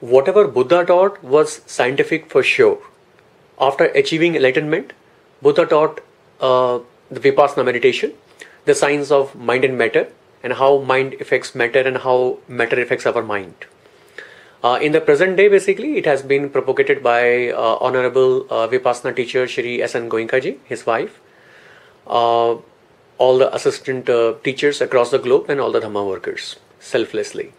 Whatever Buddha taught was scientific for sure. After achieving enlightenment, Buddha taught uh, the Vipassana meditation, the science of mind and matter, and how mind affects matter and how matter affects our mind. Uh, in the present day, basically, it has been propagated by uh, Honorable uh, Vipassana teacher Shri S. N. Goenkaji, his wife, uh, all the assistant uh, teachers across the globe, and all the Dhamma workers selflessly.